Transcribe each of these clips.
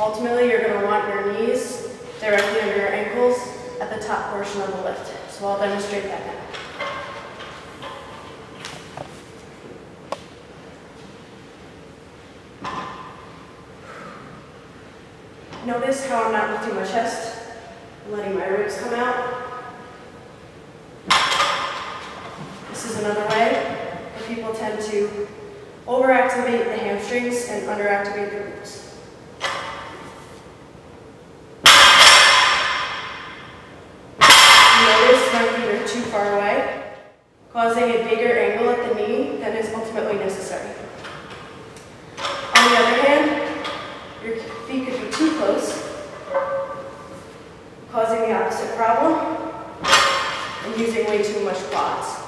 Ultimately, you're going to want your knees directly under your ankles at the top portion of the lift. So I'll demonstrate that now. Notice how I'm not lifting my chest, I'm letting my ribs come out. This is another way where people tend to overactivate the hamstrings and underactivate the glutes. Notice my feet are too far away, causing a bigger angle at the knee than ultimately necessary. On the other hand, your feet could be too close, causing the opposite problem and using way too much quads.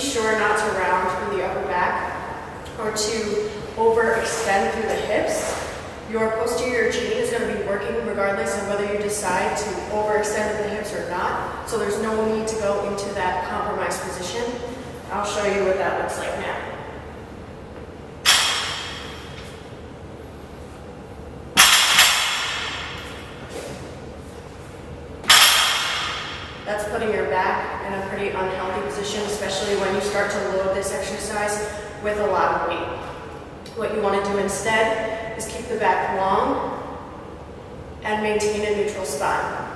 Sure not to round through the upper back or to overextend through the hips. Your posterior chain is going to be working regardless of whether you decide to overextend the hips or not. So there's no need to go into that compromised position. I'll show you what that looks like now. That's putting your back in a pretty unhealthy position, especially when you start to load this exercise with a lot of weight. What you want to do instead is keep the back long and maintain a neutral spine.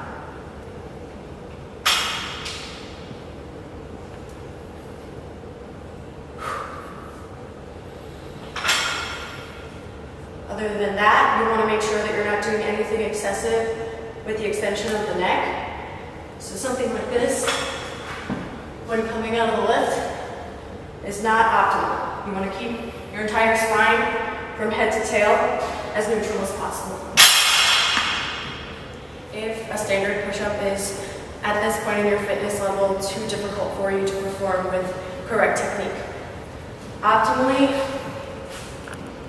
Other than that, you want to make sure that you're not doing anything excessive with the extension of the neck so something like this, when coming out of the lift, is not optimal. You want to keep your entire spine from head to tail as neutral as possible. If a standard push-up is at this point in your fitness level too difficult for you to perform with correct technique. Optimally,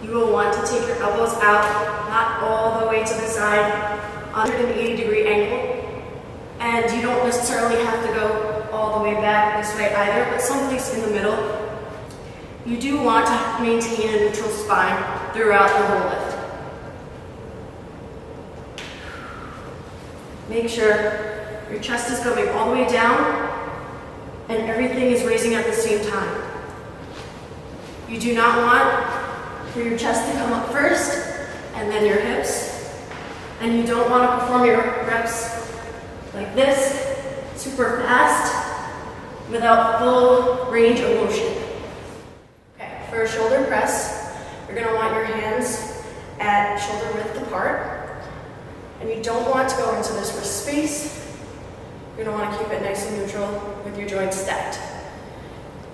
you will want to take your elbows out, not all the way to the side, 180 degree angle, and you don't necessarily have to go all the way back this way either, but someplace in the middle. You do want to maintain a neutral spine throughout the whole lift. Make sure your chest is going all the way down and everything is raising at the same time. You do not want for your chest to come up first and then your hips. And you don't want to perform your reps like this, super fast, without full range of motion. For a shoulder press, you're gonna want your hands at shoulder width apart, and you don't want to go into this wrist space. You're gonna wanna keep it nice and neutral with your joints stacked.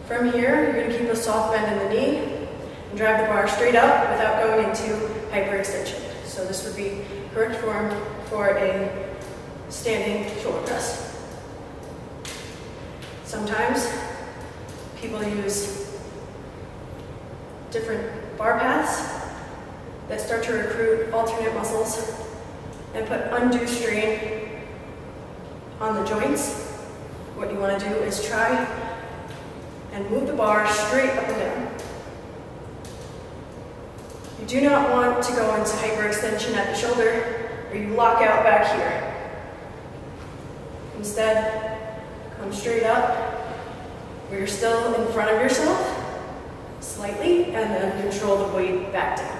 From here, you're gonna keep a soft bend in the knee and drive the bar straight up without going into hyperextension. So this would be correct form for a standing shoulder press. Sometimes people use different bar paths that start to recruit alternate muscles and put undue strain on the joints. What you want to do is try and move the bar straight up and down. You do not want to go into hyperextension at the shoulder or you lock out back here. Instead, come straight up where you're still in front of yourself, slightly, and then control the weight back down.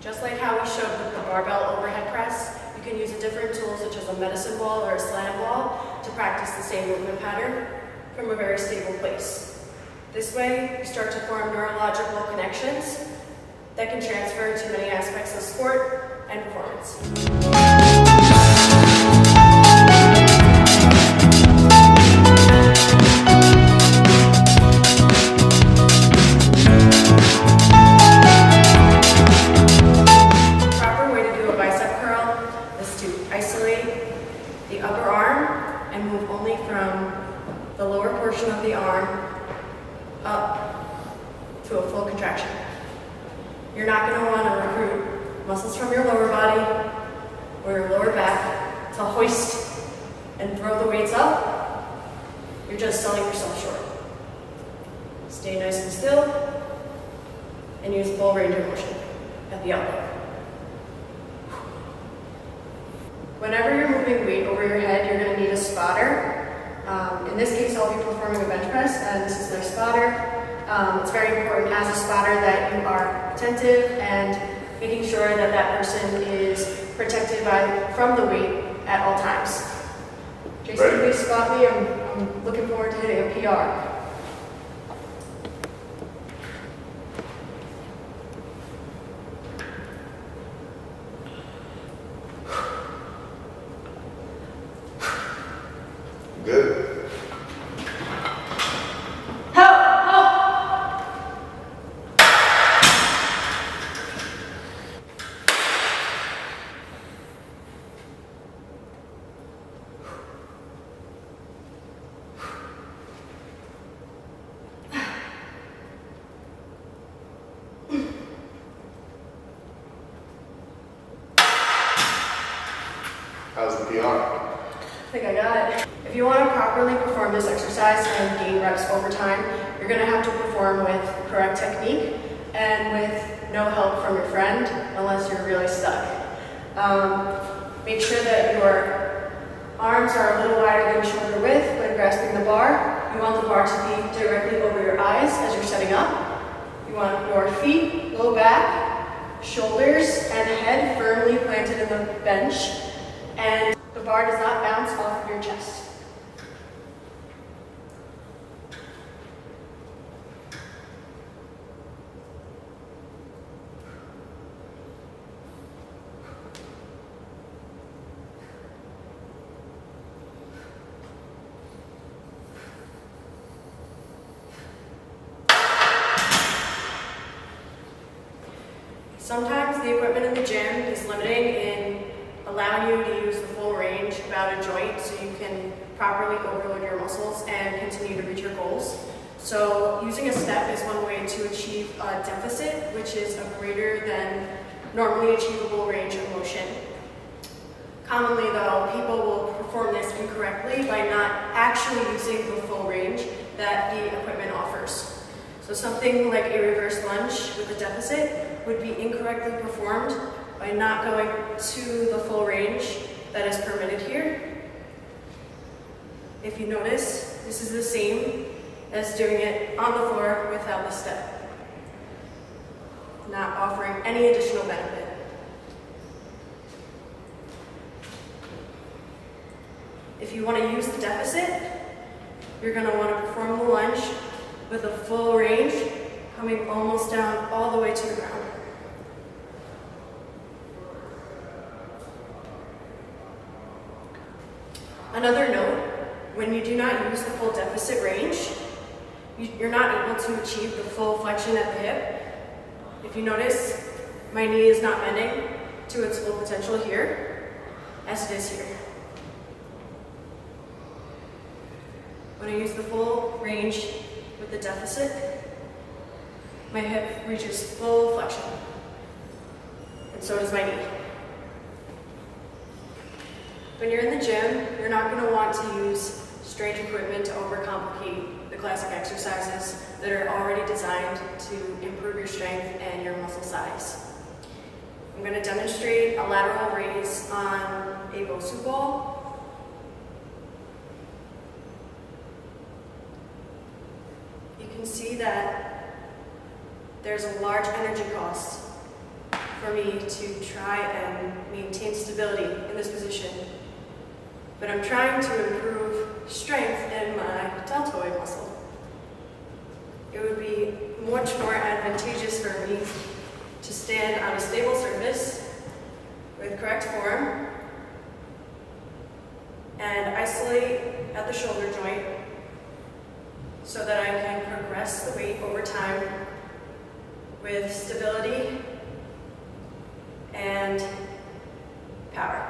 Just like how we showed with the barbell overhead press, you can use a different tool such as a medicine ball or a slam ball to practice the same movement pattern from a very stable place. This way, you start to form neurological connections that can transfer to many aspects of sport and performance. And move only from the lower portion of the arm up to a full contraction. You're not going to want to recruit muscles from your lower body or your lower back to hoist and throw the weights up. You're just selling yourself short. Stay nice and still and use full range of motion at the outlet. Whenever you're moving weight over your head, you're going to need a spotter. Um, in this case, I'll be performing a bench press, and this is my spotter. Um, it's very important as a spotter that you are attentive and making sure that that person is protected by, from the weight at all times. Jason, please spot me. I'm, I'm looking forward to hitting a PR. Good. Help! Help! How's the PR? I think I got it. If you want to properly perform this exercise and gain reps over time, you're going to have to perform with correct technique and with no help from your friend unless you're really stuck. Um, make sure that your arms are a little wider than shoulder width when grasping the bar. You want the bar to be directly over your eyes as you're setting up. You want your feet, low back, shoulders, and head firmly planted in the bench. And the bar does not bounce off of your chest. Sometimes the equipment in the gym is limiting in allowing you to use the full range without a joint so you can properly overload your muscles and continue to reach your goals. So using a step is one way to achieve a deficit, which is a greater than normally achievable range of motion. Commonly though, people will perform this incorrectly by not actually using the full range that the equipment offers. So something like a reverse lunge with a deficit would be incorrectly performed by not going to the full range that is permitted here. If you notice, this is the same as doing it on the floor without the step, not offering any additional benefit. If you want to use the deficit, you're going to want to perform the lunge with a full range, coming almost down all the way to the ground. Another note, when you do not use the full deficit range, you- you're not able to achieve the full flexion at the hip. If you notice, my knee is not bending to its full potential here, as it is here. When I use the full range with the deficit, my hip reaches full flexion, and so does my knee. When you're in the gym, you're not going to want to use strange equipment to overcomplicate the classic exercises that are already designed to improve your strength and your muscle size. I'm going to demonstrate a lateral raise on a Bosu ball. You can see that there's a large energy cost for me to try and maintain stability in this position. But I'm trying to improve strength in my deltoid muscle. It would be much more advantageous for me to stand on a stable surface with correct form and isolate at the shoulder joint so that I can progress the weight over time with stability and power.